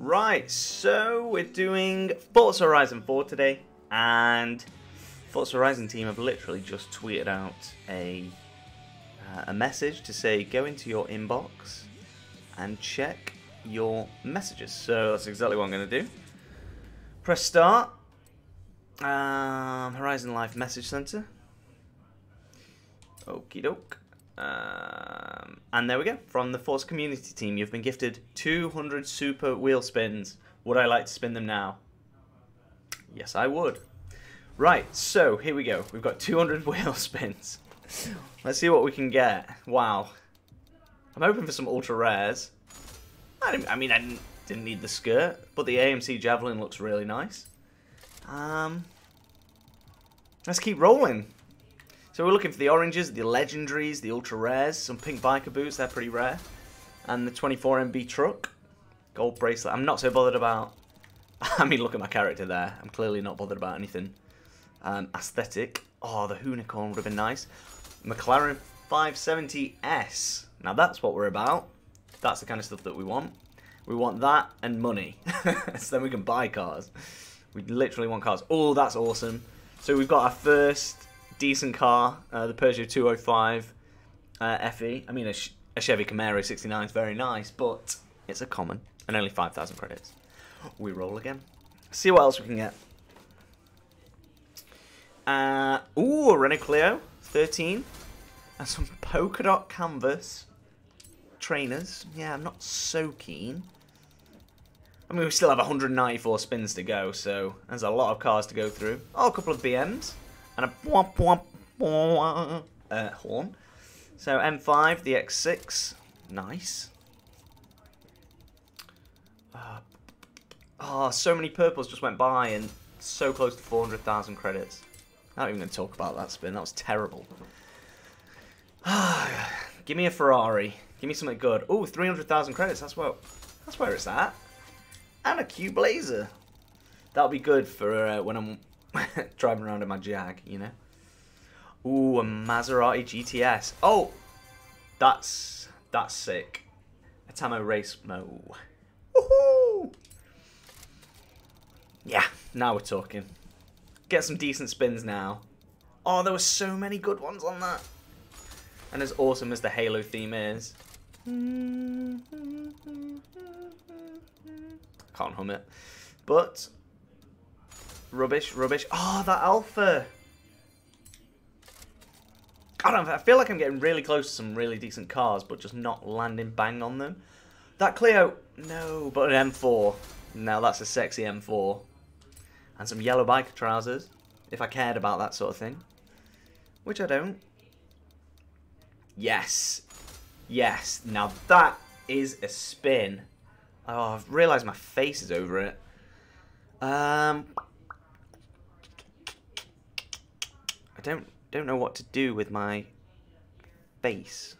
Right, so we're doing Forza Horizon 4 today, and Forza Horizon team have literally just tweeted out a uh, a message to say go into your inbox and check your messages. So that's exactly what I'm going to do. Press start. Um, Horizon Live Message Center. Okie doke. Um, and there we go. From the Forza community team, you've been gifted 200 super wheel spins. Would I like to spin them now? Yes, I would. Right, so here we go. We've got 200 wheel spins. Let's see what we can get. Wow. I'm hoping for some ultra rares. I, I mean, I didn't, didn't need the skirt, but the AMC Javelin looks really nice. Um, let's keep rolling. So we're looking for the oranges, the legendaries, the ultra rares, some pink biker boots, they're pretty rare. And the 24MB truck. Gold bracelet. I'm not so bothered about... I mean, look at my character there. I'm clearly not bothered about anything um, aesthetic. Oh, the Hoonicorn would have been nice. McLaren 570S. Now that's what we're about. That's the kind of stuff that we want. We want that and money. so then we can buy cars. We literally want cars. Oh, that's awesome. So we've got our first decent car, uh, the Peugeot 205 uh, FE. I mean, a, a Chevy Camaro 69 is very nice, but it's a common and only 5,000 credits. We roll again. See what else we can get. Uh, ooh, Renault Clio 13 and some polka dot canvas trainers. Yeah, I'm not so keen. I mean, we still have 194 spins to go, so there's a lot of cars to go through. Oh, a couple of BMs and a uh, horn. So M5, the X6, nice. Uh, oh, so many purples just went by and so close to 400,000 credits. I'm not even going to talk about that spin. That was terrible. Give me a Ferrari. Give me something good. Oh, 300,000 credits. That's where, that's where it's at. And a Q Blazer. That'll be good for uh, when I'm driving around in my Jag, you know. Ooh, a Maserati GTS. Oh, that's that's sick. A Tamo Racemo. Woohoo! Yeah, now we're talking. Get some decent spins now. Oh, there were so many good ones on that. And as awesome as the Halo theme is. Can't hum it. But Rubbish, rubbish. Oh, that alpha. I don't know, I feel like I'm getting really close to some really decent cars, but just not landing bang on them. That Clio, no, but an M4. Now that's a sexy M4. And some yellow biker trousers, if I cared about that sort of thing. Which I don't. Yes. Yes. Now that is a spin. Oh, I've realised my face is over it. Um, I don't don't know what to do with my face.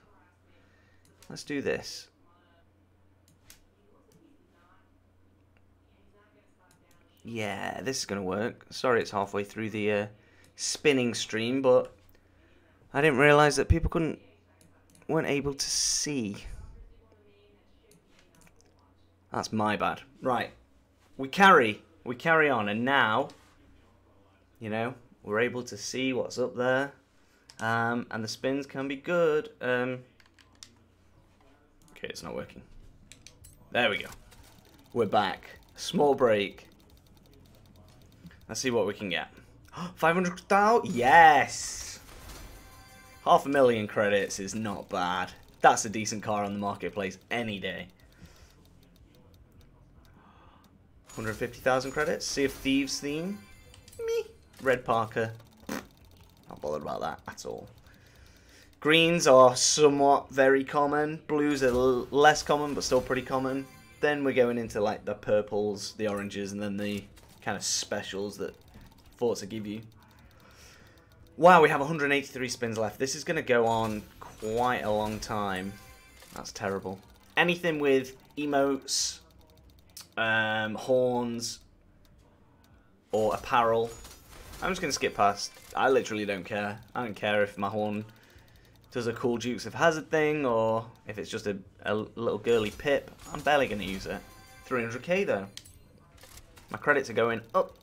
Let's do this. Yeah, this is going to work. Sorry it's halfway through the uh, spinning stream, but I didn't realise that people couldn't weren't able to see. That's my bad. Right. We carry. We carry on, and now, you know, we're able to see what's up there. Um, and the spins can be good. Um, okay, it's not working. There we go. We're back. Small break. Let's see what we can get. 500,000? Yes! Half a million credits is not bad. That's a decent car on the marketplace any day. 150,000 credits. Sea of Thieves theme. Red Parker. Not bothered about that at all. Greens are somewhat very common. Blues are less common, but still pretty common. Then we're going into like the purples, the oranges, and then the kind of specials that Forza give you. Wow, we have 183 spins left. This is going to go on quite a long time. That's terrible. Anything with emotes, um, horns, or apparel I'm just going to skip past. I literally don't care. I don't care if my horn does a cool Dukes of Hazzard thing or if it's just a, a little girly pip. I'm barely going to use it. 300k though. My credits are going up.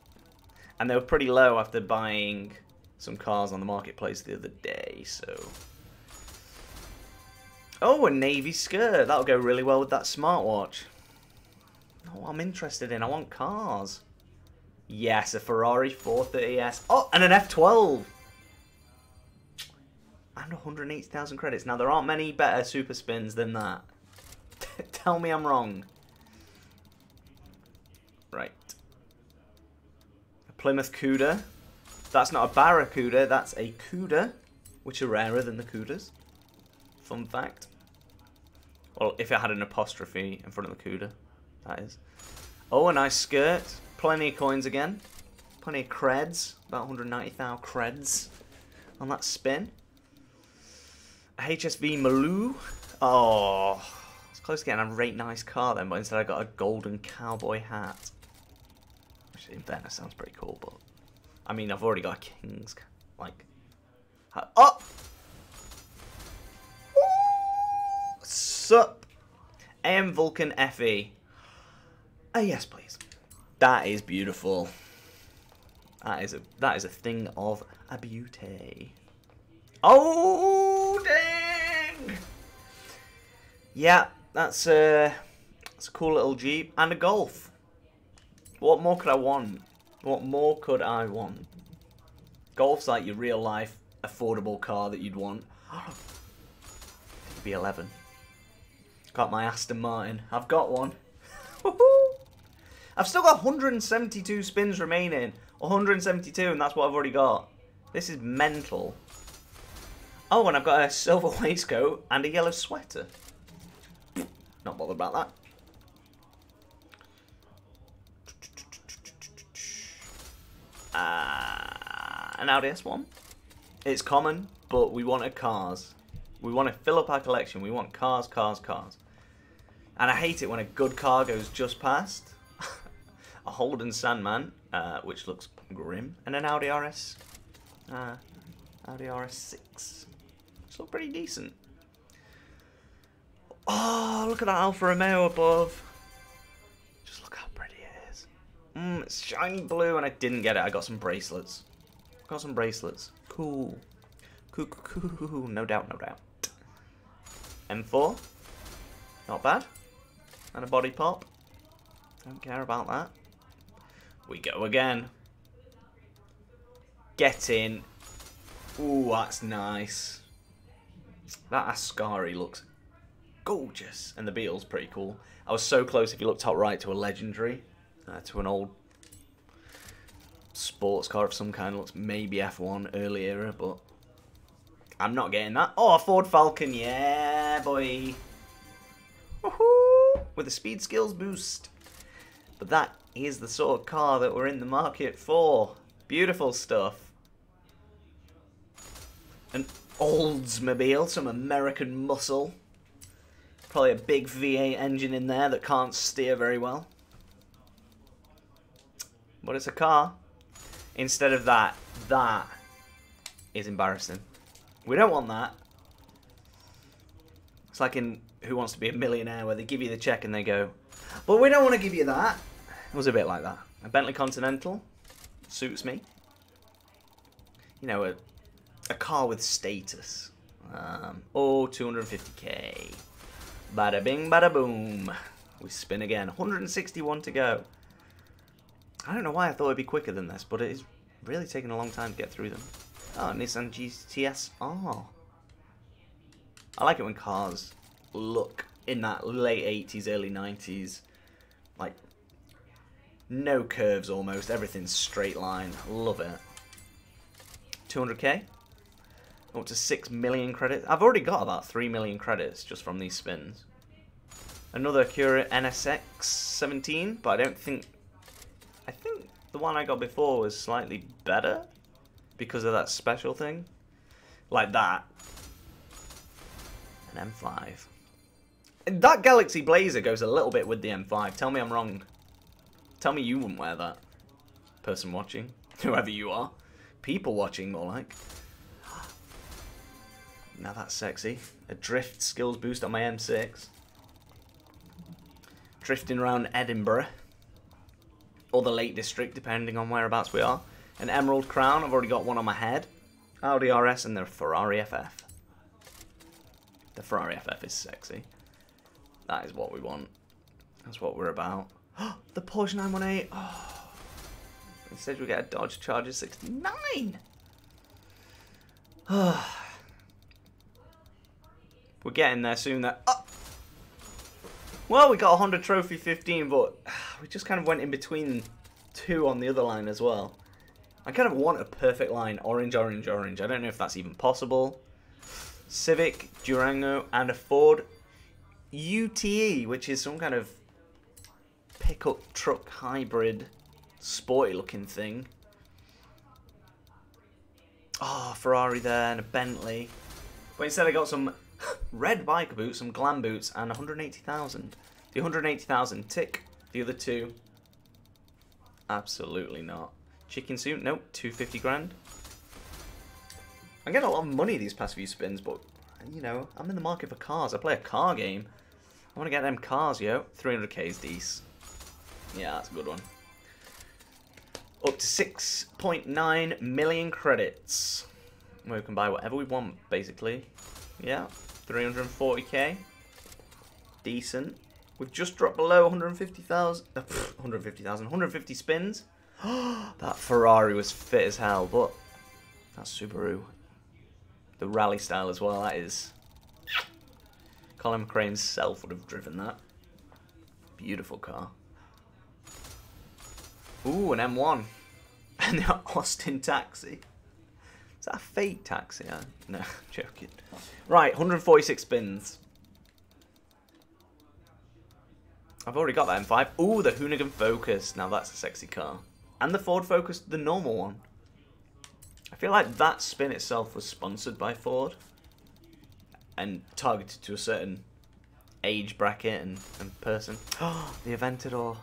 And they were pretty low after buying some cars on the marketplace the other day, so... Oh, a navy skirt. That'll go really well with that smartwatch. Oh, I'm interested in. I want cars. Yes, a Ferrari 430S. Oh, and an F12. And 180,000 credits. Now, there aren't many better super spins than that. Tell me I'm wrong. Right. A Plymouth Cuda. That's not a Barracuda, that's a Cuda, which are rarer than the Cudas. Fun fact. Well, if it had an apostrophe in front of the Cuda, that is. Oh, a nice skirt. Plenty of coins again. Plenty of creds. About 190,000 creds on that spin. A HSV Maloo. Oh, it's close to getting a great nice car then, but instead I got a golden cowboy hat. Which in fairness sounds pretty cool, but... I mean, I've already got a King's... Like... Oh! Sup? AM Vulcan FE. Ah, yes, please. That is beautiful. That is a that is a thing of a beauty. Oh dang! Yeah, that's a that's a cool little Jeep and a Golf. What more could I want? What more could I want? Golf's like your real life affordable car that you'd want. DB11 Got my Aston Martin. I've got one. I've still got 172 spins remaining. 172 and that's what I've already got. This is mental. Oh, and I've got a silver waistcoat and a yellow sweater. Not bothered about that. Uh, an Audi S1. It's common, but we wanted cars. We want to fill up our collection. We want cars, cars, cars. And I hate it when a good car goes just past. A Holden Sandman, uh, which looks grim, and an Audi RS. Uh, Audi RS6. Which look pretty decent. Oh, look at that Alfa Romeo above. Just look how pretty it is. Mmm, it's shiny blue, and I didn't get it. I got some bracelets. Got some bracelets. Cool. Cool, cool, cool. No doubt, no doubt. M4. Not bad and a body pop. Don't care about that. We go again. Get in. Ooh, that's nice. That Ascari looks gorgeous. And the Beetle's pretty cool. I was so close, if you look top right, to a legendary. Uh, to an old sports car of some kind. Looks maybe F1 early era, but I'm not getting that. Oh, a Ford Falcon. Yeah, boy with a speed skills boost. But that is the sort of car that we're in the market for. Beautiful stuff. An Oldsmobile, some American muscle. Probably a big V8 engine in there that can't steer very well. But it's a car. Instead of that, that is embarrassing. We don't want that. It's like in who Wants to Be a Millionaire, where they give you the check and they go, but we don't want to give you that. It was a bit like that. A Bentley Continental suits me. You know, a, a car with status. Um, oh, 250k. Bada bing, bada boom. We spin again. 161 to go. I don't know why I thought it'd be quicker than this, but it is really taking a long time to get through them. Oh, Nissan GTS R. I like it when cars look in that late 80s, early 90s. Like, no curves almost. Everything's straight line. Love it. 200k. Up to 6 million credits. I've already got about 3 million credits just from these spins. Another Acura NSX 17, but I don't think... I think the one I got before was slightly better because of that special thing. Like that. An M5. That Galaxy Blazer goes a little bit with the M5. Tell me I'm wrong. Tell me you wouldn't wear that. Person watching. Whoever you are. People watching, more like. Now that's sexy. A drift skills boost on my M6. drifting around Edinburgh. Or the Lake District, depending on whereabouts we are. An Emerald Crown, I've already got one on my head. Audi RS and the Ferrari FF. The Ferrari FF is sexy. That is what we want. That's what we're about. the Porsche 918. Oh. Instead we get a Dodge Charger 69. we're getting there soon. That. Oh. Well, we got a Honda Trophy 15, but we just kind of went in between two on the other line as well. I kind of want a perfect line, orange, orange, orange. I don't know if that's even possible. Civic, Durango, and a Ford UTE, which is some kind of pickup truck hybrid, sporty looking thing. Oh, Ferrari there and a Bentley. But instead I got some red bike boots, some glam boots, and 180,000. The 180,000 tick. The other two, absolutely not. Chicken soup, nope, 250 grand. I'm getting a lot of money these past few spins, but, you know, I'm in the market for cars. I play a car game. I want to get them cars, yo. 300k is decent. Yeah, that's a good one. Up to 6.9 million credits. We can buy whatever we want, basically. Yeah, 340k. Decent. We've just dropped below 150,000. Uh, 150,000. 150 spins. that Ferrari was fit as hell, but that's Subaru. The rally style as well, that is. Colin McRae himself would have driven that. Beautiful car. Ooh, an M1. And the Austin Taxi. Is that a fake taxi? Uh, no, joking. Right, 146 spins. I've already got that M5. Ooh, the Hoonigan Focus. Now that's a sexy car. And the Ford Focus, the normal one. I feel like that spin itself was sponsored by Ford. And targeted to a certain age bracket and, and person. Oh, the Aventador.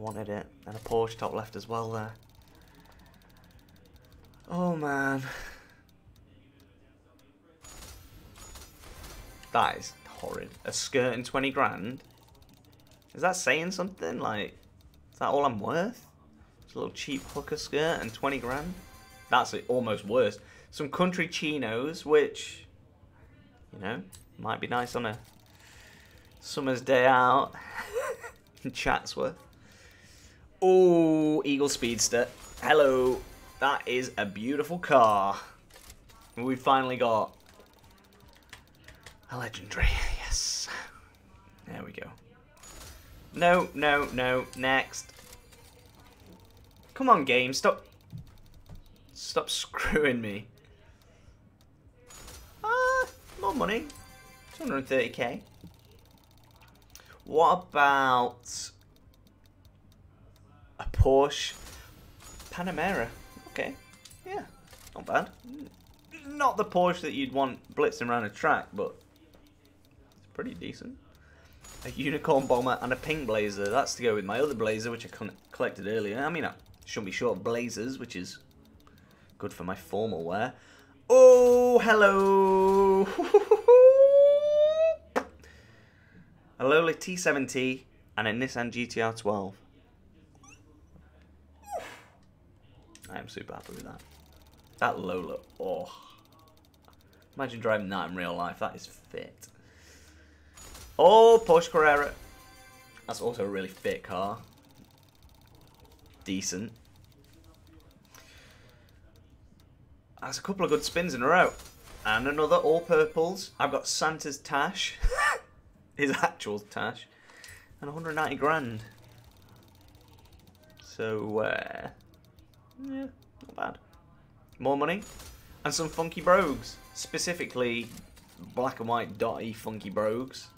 I wanted it. And a Porsche top left as well there. Oh man. That is horrid. A skirt and 20 grand? Is that saying something? Like, is that all I'm worth? It's a little cheap hooker skirt and 20 grand? That's almost worse. Some country chinos, which, you know, might be nice on a summer's day out in Chatsworth. Oh, Eagle Speedster. Hello. That is a beautiful car. We finally got a legendary. Yes. There we go. No, no, no. Next. Come on, game. Stop. Stop screwing me. Ah, more money. 230k. What about Porsche Panamera? Okay. Yeah, not bad. Not the Porsche that you'd want blitzing around a track, but it's pretty decent. A unicorn bomber and a pink blazer. That's to go with my other blazer, which I collected earlier. I mean, I shouldn't be short of blazers, which is good for my formal wear. Oh, hello. a Lola T70 and a Nissan GTR 12. I am super happy with that. That Lola, oh. Imagine driving that in real life. That is fit. Oh, Porsche Carrera. That's also a really fit car. Decent. That's a couple of good spins in a row. And another all purples. I've got Santa's Tash. His actual Tash. And 190 grand. So, uh, yeah, not bad. More money. And some funky brogues. Specifically, black and white dotty funky brogues.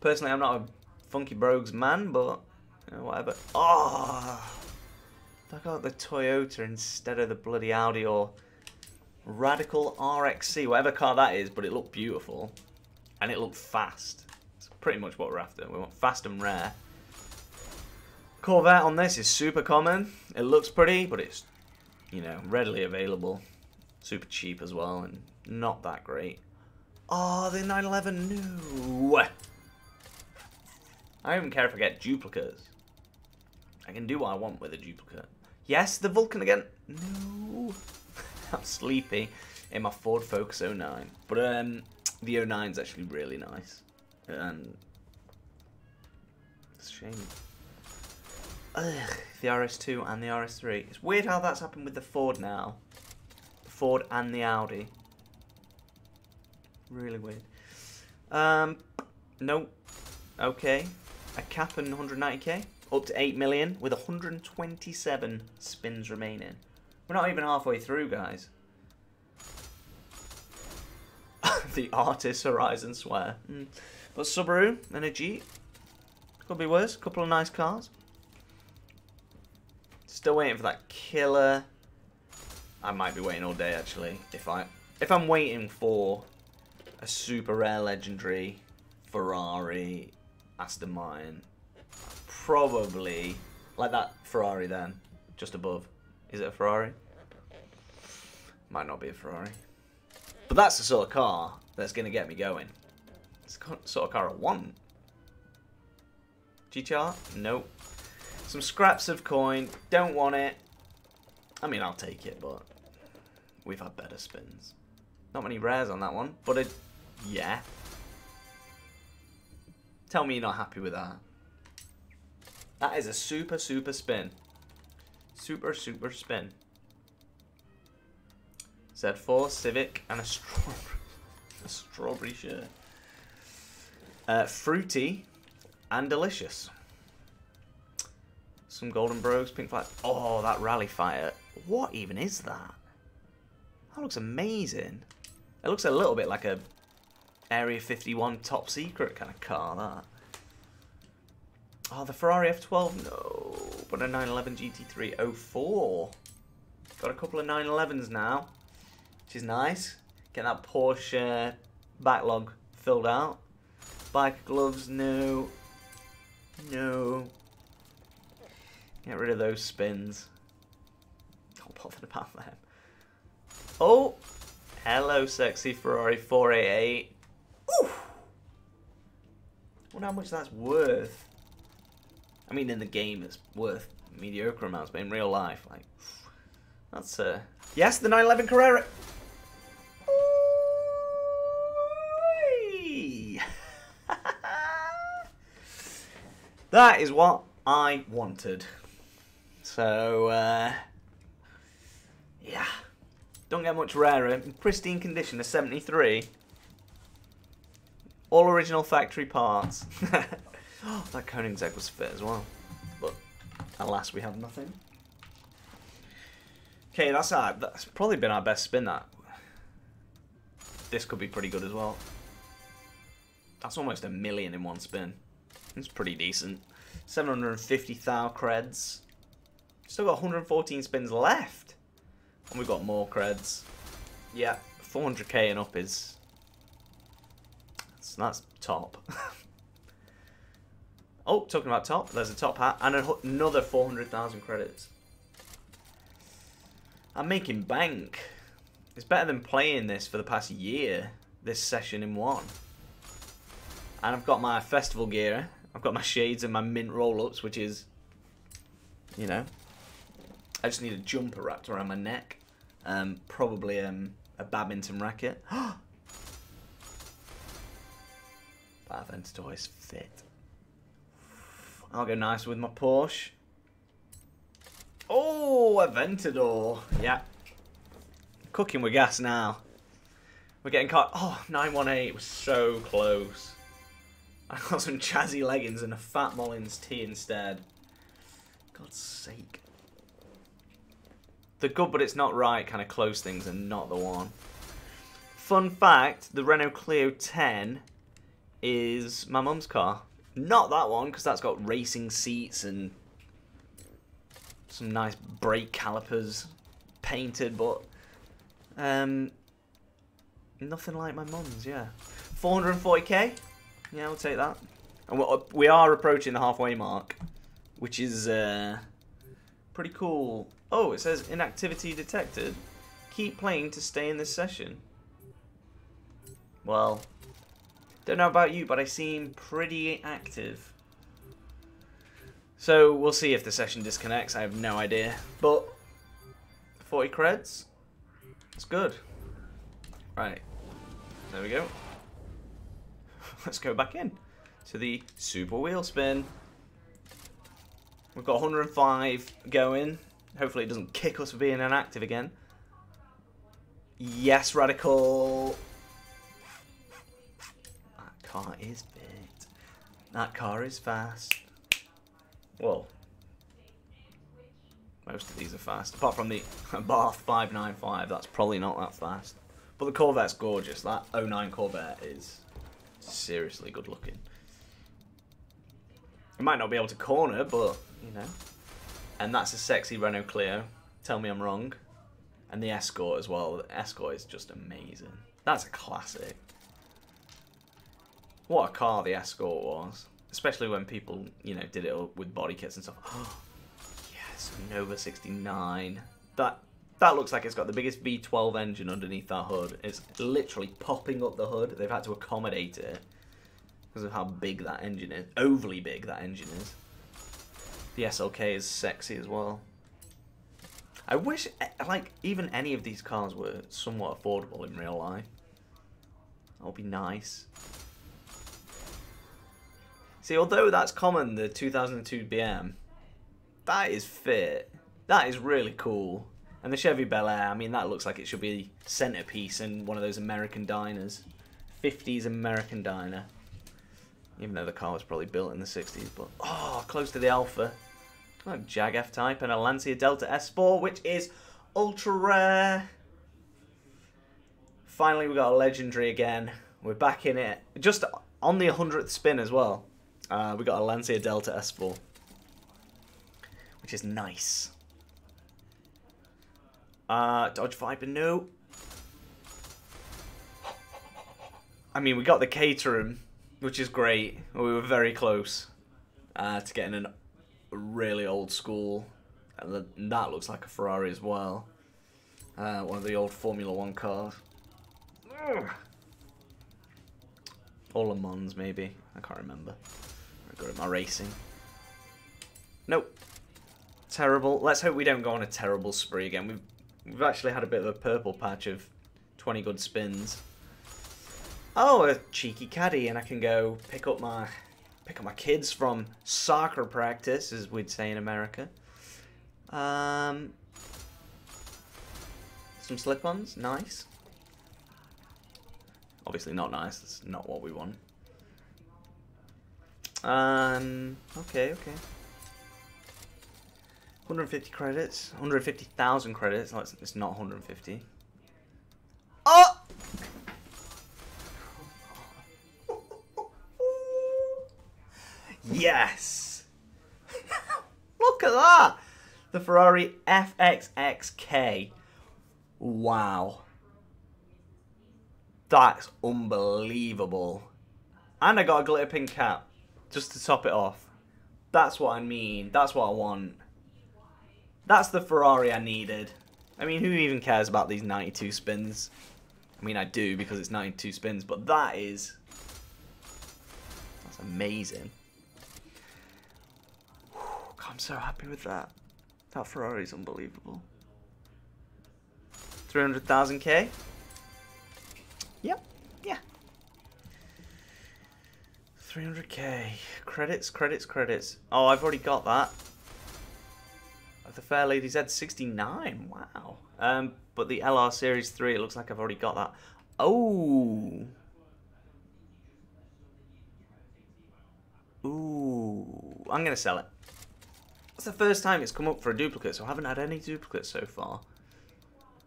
Personally, I'm not a Funky Brogues man, but you know, whatever. Oh, I got the Toyota instead of the bloody Audi or Radical RXC, whatever car that is, but it looked beautiful. And it looked fast. It's pretty much what we're after. We want fast and rare. Corvette on this is super common. It looks pretty, but it's, you know, readily available. Super cheap as well, and not that great. Oh, the 911 new. I don't even care if I get duplicates. I can do what I want with a duplicate. Yes, the Vulcan again. No. I'm sleepy in my Ford Focus 09. But um, the 09 is actually really nice. And it's a shame. Ugh, the RS2 and the RS3. It's weird how that's happened with the Ford now. The Ford and the Audi. Really weird. Um, no. Okay. A cap and 190k. Up to 8 million with 127 spins remaining. We're not even halfway through, guys. the artist Horizon swear. Mm. But Subaru and a Jeep. Could be worse. A couple of nice cars. Still waiting for that killer. I might be waiting all day actually. If I if I'm waiting for a super rare legendary Ferrari Aston Martin, probably like that Ferrari then, just above. Is it a Ferrari? Might not be a Ferrari. But that's the sort of car that's going to get me going. It's the sort of car I want. GTR? Nope. Some scraps of coin. Don't want it. I mean, I'll take it, but we've had better spins. Not many rares on that one, but it, yeah. Tell me you're not happy with that. That is a super, super spin. Super, super spin. Z4, Civic, and a strawberry, a strawberry shirt. Uh, fruity and delicious. Some golden brogues, pink flag. Oh, that rally fighter. What even is that? That looks amazing. It looks a little bit like a Area 51 top secret kind of car, that. Oh, the Ferrari F12, no. But a 911 GT3 04. Got a couple of 911s now, which is nice. Get that Porsche backlog filled out. Bike gloves, no. No. Get rid of those spins. Not bothered about them. Oh! Hello, sexy Ferrari 488. Ooh! wonder how much that's worth. I mean, in the game, it's worth mediocre amounts, but in real life, like, that's, uh... Yes, the 911 Carrera! that is what I wanted. So, uh, yeah. Don't get much rarer. In pristine condition, a 73. All original factory parts. oh, that Koenigsegg was fit as well. But, alas, we have nothing. Okay, that's our, that's probably been our best spin, that. This could be pretty good as well. That's almost a million in one spin. It's pretty decent. 750,000 creds. Still got 114 spins left. And we've got more creds. Yeah, 400k and up is... That's, that's top. oh, talking about top, there's a top hat and another 400,000 credits. I'm making bank. It's better than playing this for the past year, this session in one. And I've got my festival gear. I've got my shades and my mint roll-ups, which is, you know, I just need a jumper wrapped around my neck. Um, probably um, a badminton racket. that Aventador is fit. I'll go nice with my Porsche. Oh, Aventador. Yeah. Cooking with gas now. We're getting caught. Oh, 918 was so close. I got some chazzy leggings and a fat Mullins tee instead. God's sake. The good but it's not right kind of close things are not the one. Fun fact, the Renault Clio 10 is my mum's car. Not that one, because that's got racing seats and some nice brake calipers painted, but um, nothing like my mum's, yeah. 440k? Yeah, we'll take that. And we are approaching the halfway mark, which is uh, pretty cool. Oh, it says inactivity detected. Keep playing to stay in this session. Well, don't know about you, but I seem pretty active. So we'll see if the session disconnects. I have no idea. But 40 creds. That's good. Right. There we go. Let's go back in to the super wheel spin. We've got 105 going. Hopefully it doesn't kick us for being inactive again. Yes, Radical. That car is big. That car is fast. Well, most of these are fast. Apart from the Abarth 595, that's probably not that fast. But the Corvette's gorgeous. That 09 Corvette is seriously good looking. It might not be able to corner, but, you know. And that's a sexy Renault Clio. Tell me I'm wrong. And the Escort as well. The Escort is just amazing. That's a classic. What a car the Escort was. Especially when people, you know, did it with body kits and stuff. Oh, yes, Nova 69. That that looks like it's got the biggest V12 engine underneath that hood. It's literally popping up the hood. They've had to accommodate it because of how big that engine is. Overly big that engine is. The SLK is sexy as well. I wish, like, even any of these cars were somewhat affordable in real life. That would be nice. See, although that's common, the 2002 BM, that is fit. That is really cool. And the Chevy Bel Air, I mean, that looks like it should be centerpiece in one of those American diners. 50s American diner. Even though the car was probably built in the 60s, but oh, close to the Alfa. Oh, Jag F-Type and a Lancia Delta S4, which is ultra rare. Finally, we got a legendary again. We're back in it. Just on the 100th spin as well. Uh, we got a Lancia Delta S4, which is nice. Uh, Dodge Viper, no. I mean, we got the Caterham, which is great. We were very close uh, to getting a really old school. And that looks like a Ferrari as well. Uh, one of the old Formula One cars. Ugh. Or Le Mans, maybe. I can't remember. I got at my racing. Nope. Terrible. Let's hope we don't go on a terrible spree again. We've, we've actually had a bit of a purple patch of 20 good spins. Oh, a cheeky caddy, and I can go pick up my pick up my kids from soccer practice, as we'd say in America. Um, some slip-ons, nice. Obviously not nice, that's not what we want. Um, okay, okay. 150 credits, 150,000 credits, it's not 150. Yes! Look at that! The Ferrari FXXK. Wow. That's unbelievable. And I got a glitter pink cap, just to top it off. That's what I mean. That's what I want. That's the Ferrari I needed. I mean, who even cares about these 92 spins? I mean, I do because it's 92 spins, but that is... That's amazing. I'm so happy with that. That Ferrari's unbelievable. 300,000k? Yep, yeah. 300k. Credits, credits, credits. Oh, I've already got that. The Fairlady Z 69. Wow. Um, but the LR Series 3, it looks like I've already got that. Oh. Ooh. I'm going to sell it. It's the first time it's come up for a duplicate, so I haven't had any duplicates so far.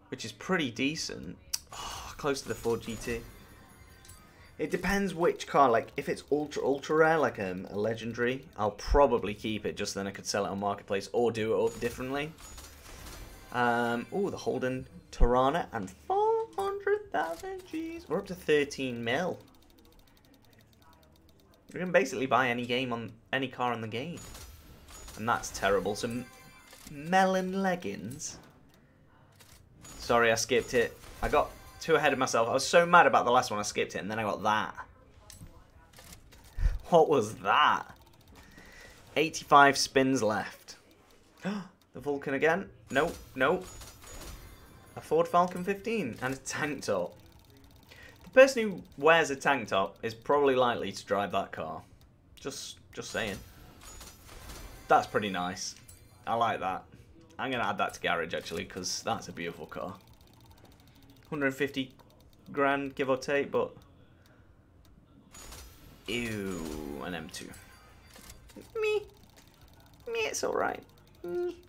Which is pretty decent. Oh, close to the Ford GT. It depends which car. Like, if it's ultra, ultra rare, like um, a legendary, I'll probably keep it just then I could sell it on Marketplace or do it up differently. Um, oh, the Holden Torana and 400,000 G's. We're up to 13 mil. We can basically buy any game on any car in the game. And that's terrible. Some melon leggings. Sorry, I skipped it. I got too ahead of myself. I was so mad about the last one, I skipped it, and then I got that. What was that? 85 spins left. the Vulcan again. No, no. A Ford Falcon 15 and a tank top. The person who wears a tank top is probably likely to drive that car. Just, just saying. That's pretty nice. I like that. I'm going to add that to garage actually because that's a beautiful car. 150 grand give or take, but ew, an M2. Me, me, it's all right. Me.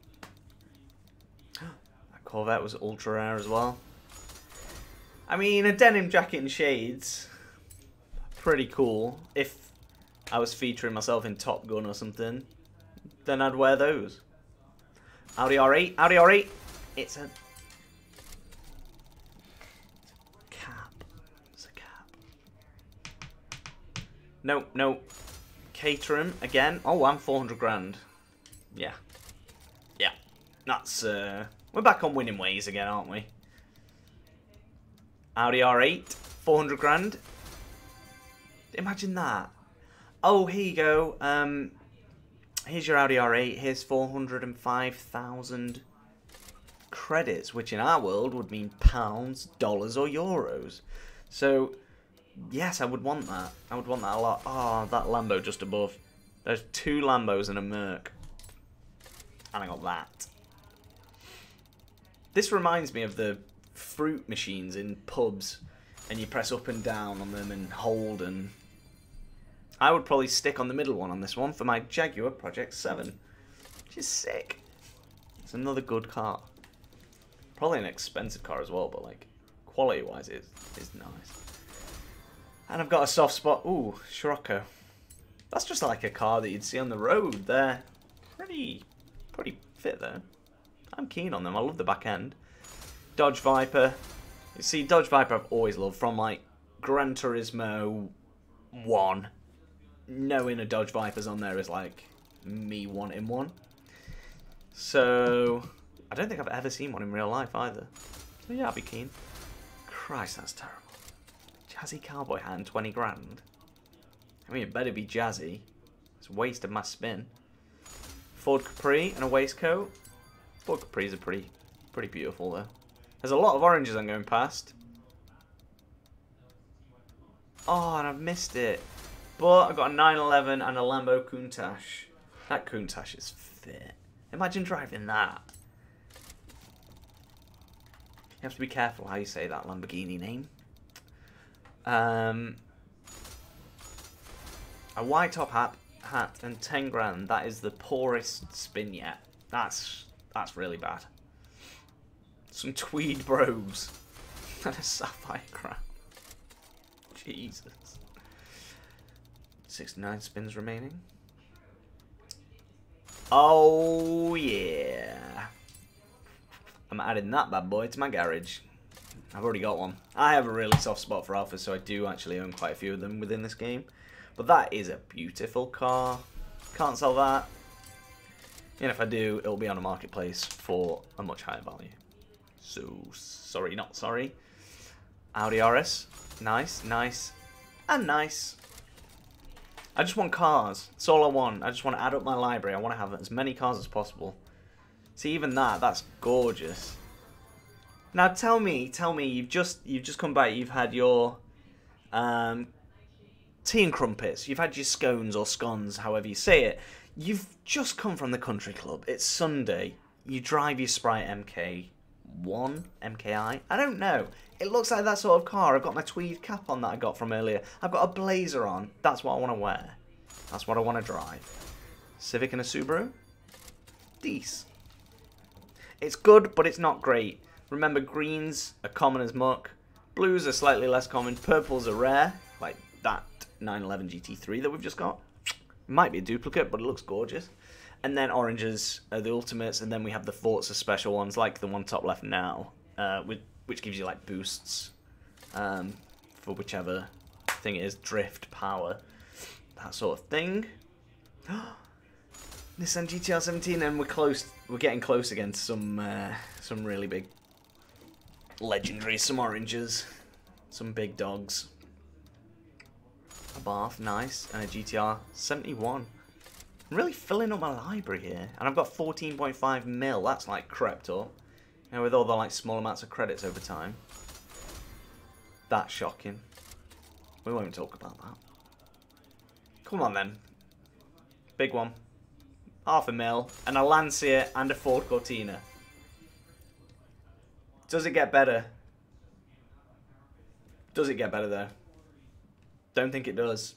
That Corvette was ultra rare as well. I mean, a denim jacket and shades, pretty cool. If I was featuring myself in Top Gun or something, then I'd wear those. Audi R8, Audi R8. It's a cap. It's a cap. No, no. Caterham again. Oh, I'm 400 grand. Yeah. Yeah. That's, uh... We're back on winning ways again, aren't we? Audi R8, 400 grand. Imagine that. Oh, here you go. Um, here's your Audi R8. Here's 405,000 credits, which in our world would mean pounds, dollars, or euros. So, yes, I would want that. I would want that a lot. Oh, that Lambo just above. There's two Lambos and a Merc. And I got that. This reminds me of the fruit machines in pubs. And you press up and down on them and hold and I would probably stick on the middle one on this one for my Jaguar Project 7. Which is sick. It's another good car. Probably an expensive car as well, but like quality wise it is nice. And I've got a soft spot. Ooh, Scirocco. That's just like a car that you'd see on the road. They're pretty pretty fit there. I'm keen on them. I love the back end. Dodge Viper. You see, Dodge Viper I've always loved from like Gran Turismo 1 knowing a Dodge Viper's on there is like me wanting one. So, I don't think I've ever seen one in real life either. So yeah, I'll be keen. Christ, that's terrible. Jazzy cowboy hand, 20 grand. I mean, it better be jazzy. It's a waste of my spin. Ford Capri and a waistcoat. Ford Capris are pretty, pretty beautiful though. There's a lot of oranges I'm going past. Oh, and I've missed it. But I got a 911 and a Lambo Countach. That Countach is fit. Imagine driving that. You have to be careful how you say that Lamborghini name. Um, a white top hat, hat and 10 grand. That is the poorest spin yet. That's that's really bad. Some tweed bros and a sapphire crown. Jesus. 69 spins remaining. Oh, yeah. I'm adding that bad boy to my garage. I've already got one. I have a really soft spot for Alphas, so I do actually own quite a few of them within this game. But that is a beautiful car. Can't sell that. And if I do, it'll be on a marketplace for a much higher value. So, sorry, not sorry. Audi RS. Nice, nice, and nice. I just want cars. That's all I want. I just want to add up my library. I want to have as many cars as possible. See, even that, that's gorgeous. Now tell me, tell me, you've just you've just come back. You've had your um, tea and crumpets. You've had your scones or scones, however you say it. You've just come from the country club. It's Sunday. You drive your Sprite MK1, MKI. I don't know. It looks like that sort of car. I've got my tweed cap on that I got from earlier. I've got a blazer on. That's what I want to wear. That's what I want to drive. Civic and a Subaru? These. It's good, but it's not great. Remember, greens are common as muck. Blues are slightly less common. Purples are rare, like that 911 GT3 that we've just got. Might be a duplicate, but it looks gorgeous. And then oranges are the ultimates, and then we have the Forza special ones, like the one top left now, uh, with which gives you like boosts um, for whichever thing it is, drift, power, that sort of thing. Nissan GTR 17, and we're close. We're getting close again to some uh, some really big legendary, some oranges, some big dogs. Abarth, nice, and a GTR 71. I'm really filling up my library here. And I've got 14.5 mil. That's like crept up. Know, with all the like small amounts of credits over time. That's shocking. We won't talk about that. Come on then. Big one. Half a mil. And a Lancia and a Ford Cortina. Does it get better? Does it get better though? Don't think it does.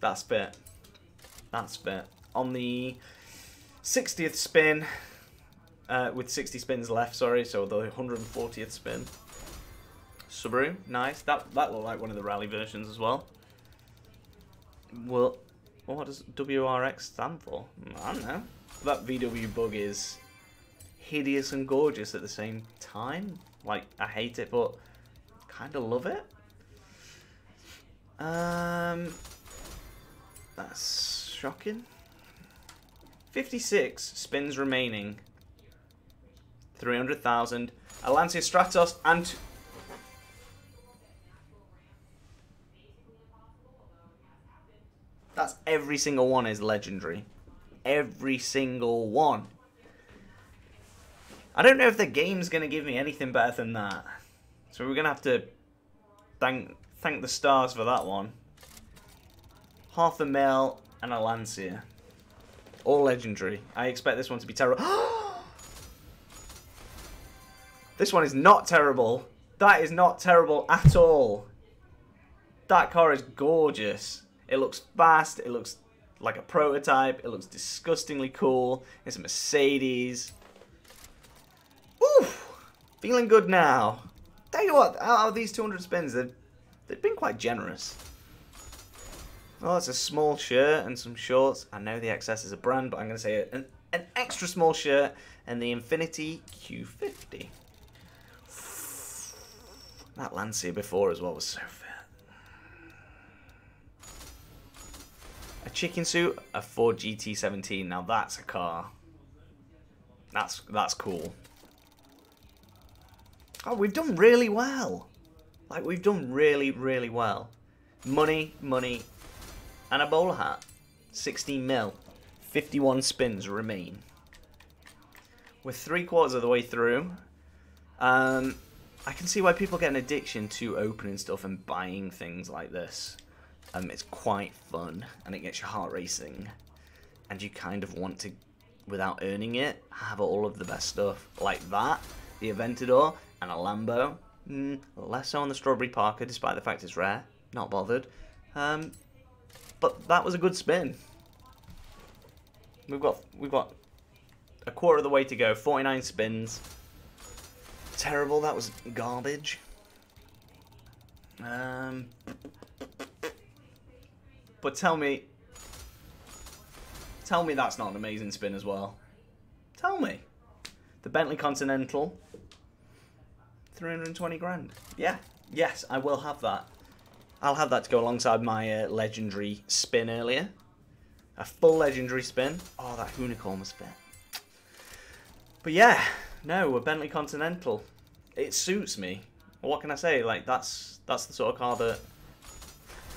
That's fit. That's fit. On the 60th spin, uh, with 60 spins left, sorry, so the 140th spin. Subaru, nice. That that looked like one of the rally versions as well. Well, what does WRX stand for? I don't know. That VW bug is hideous and gorgeous at the same time. Like, I hate it, but kind of love it. Um, that's shocking. 56 spins remaining. 300,000. A Lancia Stratos and... That's every single one is legendary. Every single one. I don't know if the game's going to give me anything better than that. So we're going to have to thank thank the stars for that one. Half a mil and a Lancia. All legendary. I expect this one to be terrible. Oh! This one is not terrible. That is not terrible at all. That car is gorgeous. It looks fast. It looks like a prototype. It looks disgustingly cool. It's a Mercedes. Oof! Feeling good now. Tell you what, out of these 200 spins, they've, they've been quite generous. Oh, it's a small shirt and some shorts. I know the XS is a brand, but I'm going to say an, an extra small shirt and the Infiniti Q50. That Lancia before as well was so fit. A chicken suit, a Ford GT17. Now that's a car. That's that's cool. Oh, we've done really well. Like, we've done really, really well. Money, money, and a bowler hat. 16 mil. 51 spins remain. We're three quarters of the way through. Um, I can see why people get an addiction to opening stuff and buying things like this. Um, it's quite fun, and it gets your heart racing. And you kind of want to, without earning it, have all of the best stuff. Like that, the Aventador, and a Lambo. Mm, less so on the Strawberry Parker, despite the fact it's rare. Not bothered. Um, but that was a good spin. We've got we've got a quarter of the way to go. 49 spins. Terrible. That was garbage. Um, but tell me, tell me that's not an amazing spin as well. Tell me. The Bentley Continental 320 grand. Yeah, yes, I will have that. I'll have that to go alongside my uh, legendary spin earlier. A full legendary spin. Oh, that Unicorn was fit. But yeah, no, a Bentley Continental. It suits me. What can I say? Like that's that's the sort of car that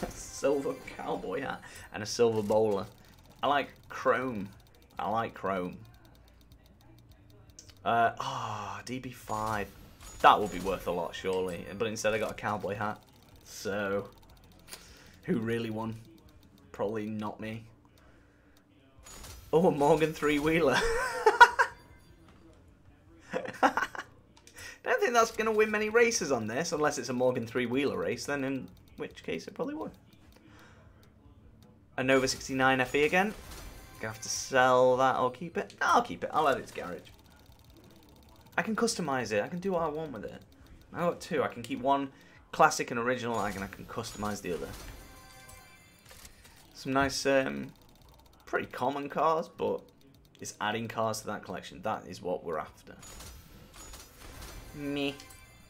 silver cowboy hat and a silver bowler. I like chrome. I like chrome. Uh, ah, oh, DB5. That would be worth a lot, surely. But instead I got a cowboy hat. So, who really won? Probably not me. Oh, a Morgan three-wheeler. I don't think that's going to win many races on this, unless it's a Morgan three-wheeler race, then in which case it probably would. A Nova 69 FE again. Gonna have to sell that or keep it. No, I'll keep it. I'll add it to garage. I can customize it. I can do what I want with it. I got two. I can keep one classic and original, and I can customize the other. Some nice, um, pretty common cars, but it's adding cars to that collection. That is what we're after. Me,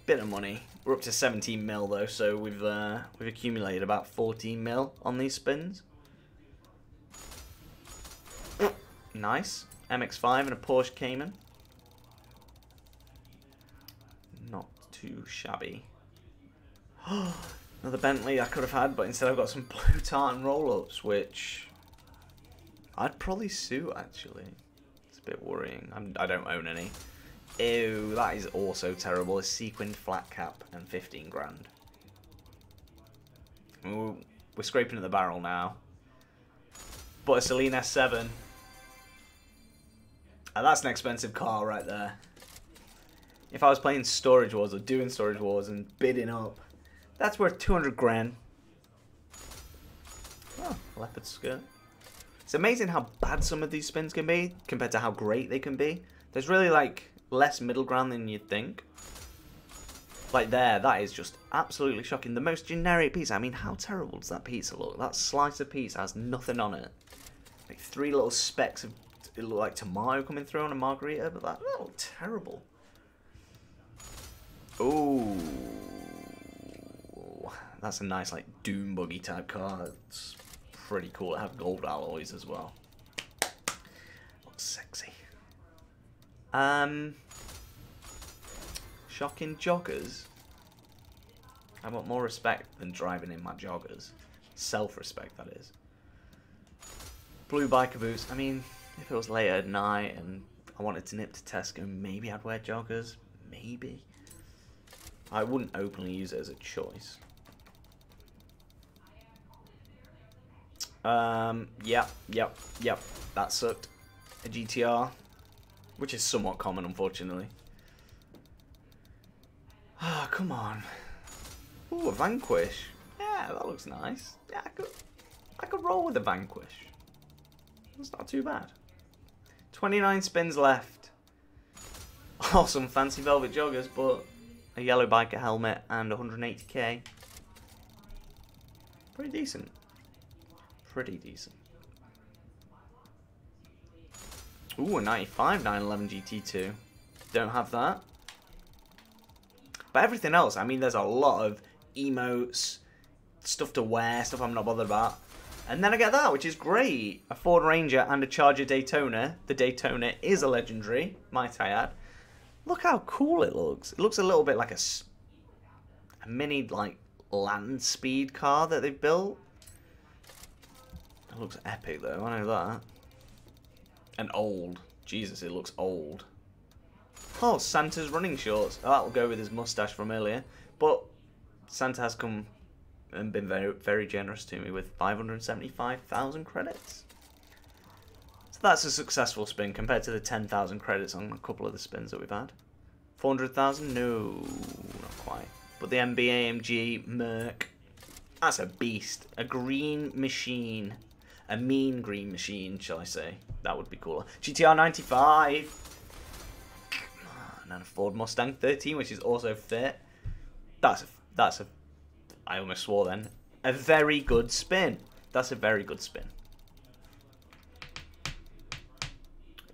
bit of money. We're up to 17 mil though, so we've uh, we've accumulated about 14 mil on these spins. Nice. MX-5 and a Porsche Cayman. Not too shabby. Another Bentley I could have had, but instead I've got some blue tartan roll-ups, which I'd probably sue, actually. It's a bit worrying. I'm, I do not own any. Ew, that is also terrible. A sequined flat cap and 15 grand. Ooh, we're scraping at the barrel now. But a Saleen S7. And that's an expensive car right there. If I was playing Storage Wars or doing Storage Wars and bidding up, that's worth 200 grand. Oh, leopard skirt. It's amazing how bad some of these spins can be compared to how great they can be. There's really like less middle ground than you'd think. Like there, that is just absolutely shocking. The most generic pizza. I mean, how terrible does that pizza look? That slice of pizza has nothing on it. Like three little specks of, it look like tomato coming through on a margarita, but that, that looked terrible. Ooh. That's a nice, like, Doom Buggy type car. It's pretty cool. It have gold alloys as well. Looks sexy. Um, shocking joggers. I want more respect than driving in my joggers. Self-respect, that is. Blue biker boots. I mean, if it was late at night and I wanted to nip to Tesco, maybe I'd wear joggers. Maybe. I wouldn't openly use it as a choice. Um, yep, yep, yep. That sucked. A GTR. Which is somewhat common, unfortunately. Ah, oh, come on. Ooh, a Vanquish. Yeah, that looks nice. Yeah, I could, I could roll with a Vanquish. That's not too bad. 29 spins left. Awesome, fancy velvet joggers, but a yellow biker helmet and 180k. Pretty decent. Pretty decent. Ooh, a 95 911 GT2. Don't have that. But everything else, I mean, there's a lot of emotes, stuff to wear, stuff I'm not bothered about. And then I get that, which is great. A Ford Ranger and a Charger Daytona. The Daytona is a legendary, might I add. Look how cool it looks. It looks a little bit like a, a mini, like, land speed car that they've built. It looks epic, though. I know that. And old. Jesus, it looks old. Oh, Santa's running shorts. Oh, that'll go with his mustache from earlier. But Santa has come and been very, very generous to me with 575,000 credits. So that's a successful spin compared to the 10,000 credits on a couple of the spins that we've had. 400,000? No, not quite. But the MB AMG Merc, that's a beast. A green machine. A mean green machine, shall I say. That would be cooler. GTR 95. And a Ford Mustang 13, which is also fit. That's a, that's a, I almost swore then. A very good spin. That's a very good spin.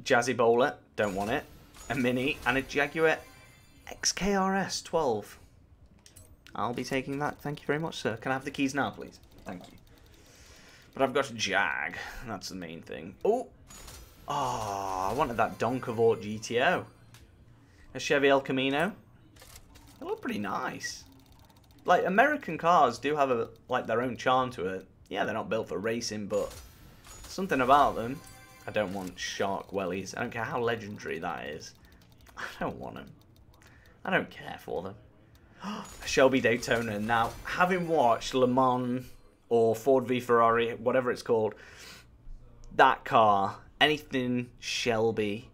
Jazzy Bowler, don't want it. A Mini and a Jaguar XKRS 12. I'll be taking that. Thank you very much, sir. Can I have the keys now, please? Thank you. But I've got a Jag. That's the main thing. Oh! Oh, I wanted that Donkervoort GTO. A Chevy El Camino. They look pretty nice. Like, American cars do have a like their own charm to it. Yeah, they're not built for racing, but something about them. I don't want shark wellies. I don't care how legendary that is. I don't want them. I don't care for them. Shelby Daytona. Now, having watched Le Mans or Ford v Ferrari, whatever it's called, that car, anything Shelby.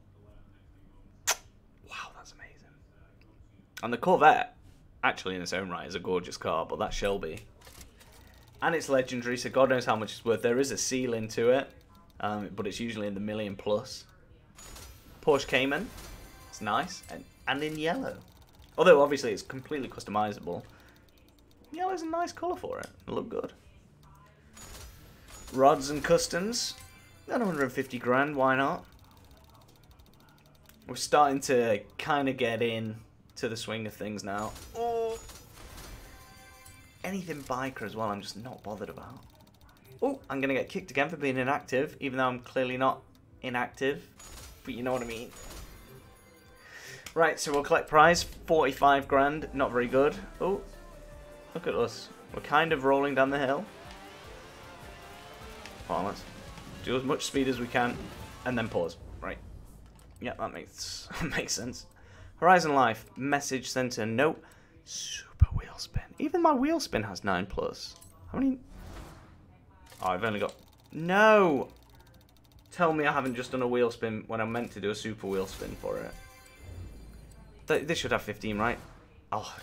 Wow, that's amazing. And the Corvette, actually in its own right, is a gorgeous car, but that Shelby. And it's legendary, so God knows how much it's worth. There is a ceiling to it, um, but it's usually in the million plus. Porsche Cayman, it's nice, and, and in yellow. Although, obviously, it's completely customizable. Yellow's a nice colour for it. It look good. Rods and customs. Another 150 grand, why not? We're starting to kind of get in to the swing of things now. Oh. Anything biker as well, I'm just not bothered about. Oh, I'm going to get kicked again for being inactive, even though I'm clearly not inactive. But you know what I mean. Right, so we'll collect prize. 45 grand, not very good. Oh, look at us. We're kind of rolling down the hill. Let's do as much speed as we can, and then pause. Right. Yeah, that makes makes sense. Horizon Life, message center, nope. Super wheel spin. Even my wheel spin has 9 plus. How many? Oh, I've only got... No! Tell me I haven't just done a wheel spin when I'm meant to do a super wheel spin for it. Th this should have 15, right? Oh,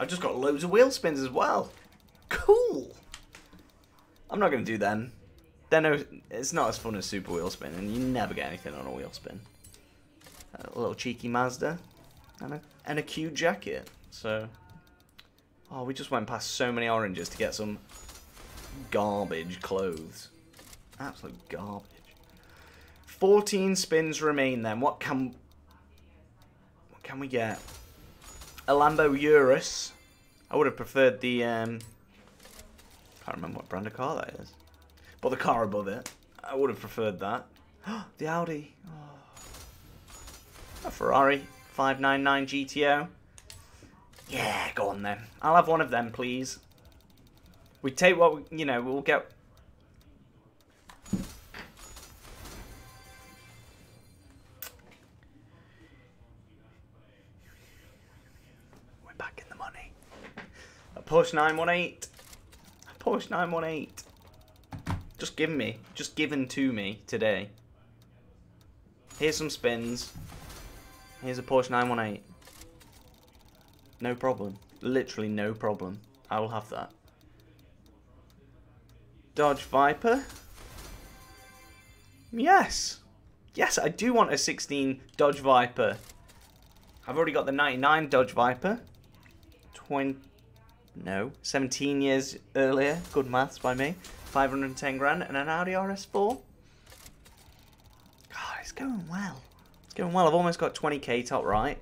I've just got loads of wheel spins as well. Cool! I'm not going to do them. Then it's not as fun as super wheel spin, and you never get anything on a wheel spin. A little cheeky Mazda and a, and a cute jacket. So, oh, we just went past so many oranges to get some garbage clothes. Absolute garbage. 14 spins remain then. What can what can we get? A Lambo Urus. I would have preferred the um can't remember what brand of car that is. But the car above it. I would have preferred that. the Audi. Oh. A Ferrari 599 GTO. Yeah, go on then. I'll have one of them, please. We take what, we, you know, we'll get... We're back in the money. A Porsche 918. A Porsche 918. Just given me. Just given to me today. Here's some spins. Here's a Porsche 918. No problem. Literally no problem. I will have that. Dodge Viper. Yes. Yes, I do want a 16 Dodge Viper. I've already got the 99 Dodge Viper. 20... No. 17 years earlier. Good maths by me. 510 grand and an Audi RS4. God, it's going well. It's going well. I've almost got 20k top right.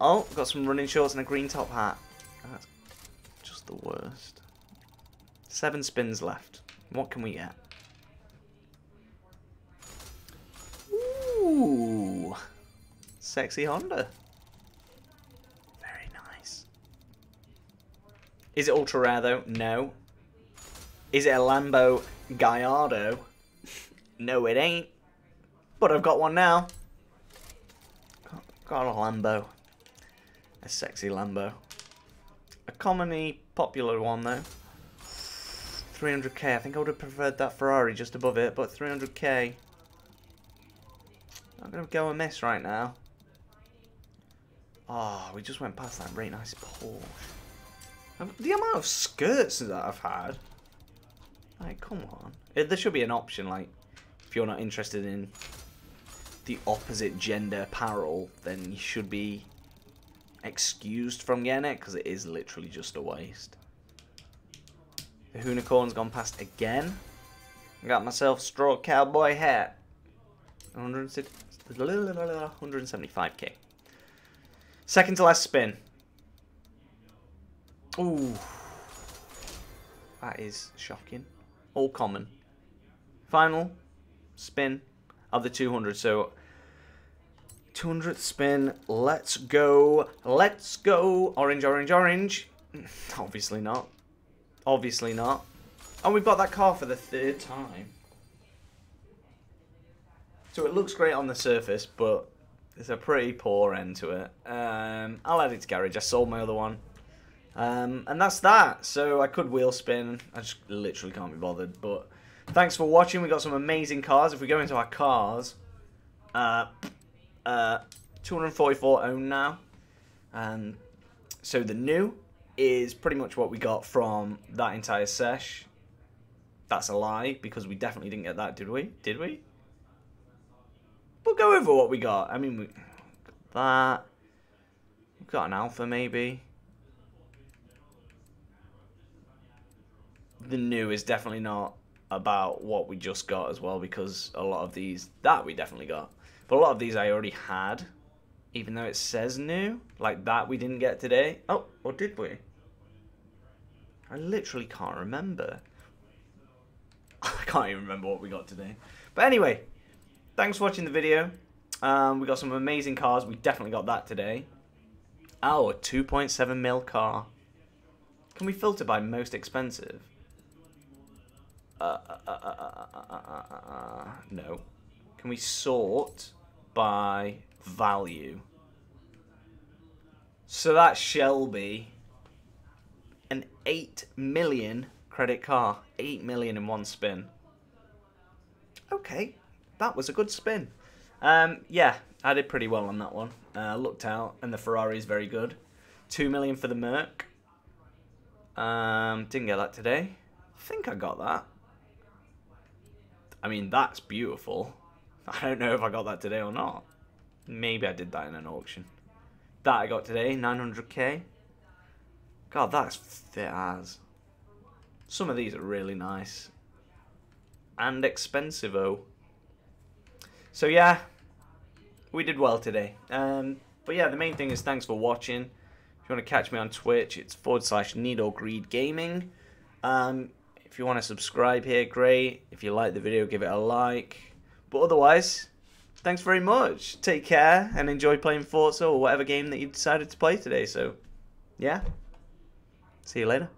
Oh, got some running shorts and a green top hat. That's just the worst. Seven spins left. What can we get? Ooh. Sexy Honda. Very nice. Is it ultra rare though? No. Is it a Lambo Gallardo? no, it ain't. But I've got one now. Got, a Lambo. A sexy Lambo. A commonly popular one though. 300k. I think I would have preferred that Ferrari just above it, but 300k. I'm going to go and miss right now. Oh, we just went past that really nice Porsche. The amount of skirts that I've had. Like, come on. There should be an option, like, if you're not interested in the opposite gender apparel, then you should be excused from getting it, because it is literally just a waste. The unicorn's gone past again. Got myself straw cowboy hat. 175k. Second to last spin. Ooh. That is shocking. All common. Final spin of the 200. So 200th spin. Let's go. Let's go. Orange, orange, orange. Obviously not. Obviously not. And we've got that car for the third time. So it looks great on the surface, but it's a pretty poor end to it. Um, I'll add it to garage. I sold my other one. Um, and that's that. So I could wheel spin. I just literally can't be bothered. But thanks for watching. We got some amazing cars. If we go into our cars, uh, uh, 244 owned now. And so the new is pretty much what we got from that entire sesh. That's a lie, because we definitely didn't get that, did we? Did we? We'll go over what we got. I mean, we got that. We've got an Alfa, maybe. The new is definitely not about what we just got as well, because a lot of these, that we definitely got. But a lot of these I already had, even though it says new. Like that we didn't get today. Oh, or did we? I literally can't remember. I can't even remember what we got today. But anyway, thanks for watching the video. Um, we got some amazing cars. We definitely got that today. A 2.7 mil car. Can we filter by most expensive? Uh, uh, no. Can we sort by value? So that shall be an 8 million credit car. 8 million in one spin. Okay, that was a good spin. Um, yeah, I did pretty well on that one. Uh, looked out, and the Ferrari is very good. 2 million for the Merc. Um, didn't get that today. I think I got that. I mean, that's beautiful. I don't know if I got that today or not. Maybe I did that in an auction. That I got today, 900k. God, that's fit as. Some of these are really nice. And expensive, oh. So yeah, we did well today. Um, but yeah, the main thing is thanks for watching. If you want to catch me on Twitch, it's forward slash Need Greed Gaming. Um, if you want to subscribe here, great. If you like the video, give it a like. But otherwise, thanks very much. Take care and enjoy playing Forza or whatever game that you decided to play today. So, yeah. See you later.